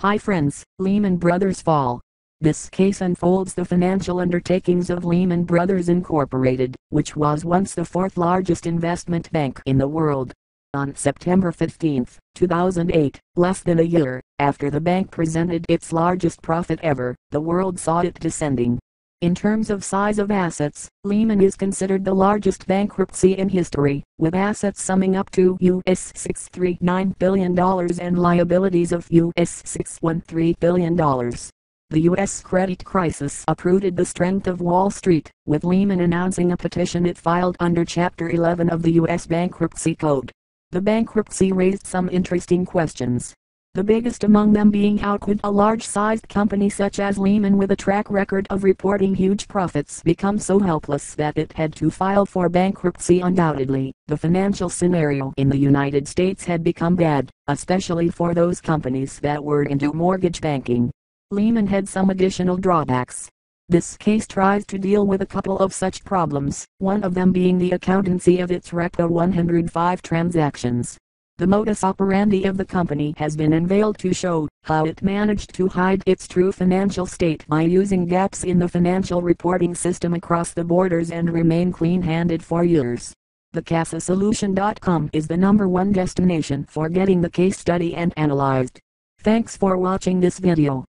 Hi friends, Lehman Brothers fall. This case unfolds the financial undertakings of Lehman Brothers Incorporated, which was once the fourth largest investment bank in the world. On September 15, 2008, less than a year after the bank presented its largest profit ever, the world saw it descending. In terms of size of assets, Lehman is considered the largest bankruptcy in history, with assets summing up to US $639 billion and liabilities of US $613 billion. The U.S. credit crisis uprooted the strength of Wall Street, with Lehman announcing a petition it filed under Chapter 11 of the U.S. Bankruptcy Code. The bankruptcy raised some interesting questions the biggest among them being how could a large-sized company such as Lehman with a track record of reporting huge profits become so helpless that it had to file for bankruptcy undoubtedly. The financial scenario in the United States had become bad, especially for those companies that were into mortgage banking. Lehman had some additional drawbacks. This case tries to deal with a couple of such problems, one of them being the accountancy of its Repo 105 transactions. The modus operandi of the company has been unveiled to show how it managed to hide its true financial state by using gaps in the financial reporting system across the borders and remain clean-handed for years. TheCaseSolutions.com is the number one destination for getting the case study and analyzed. Thanks for watching this video.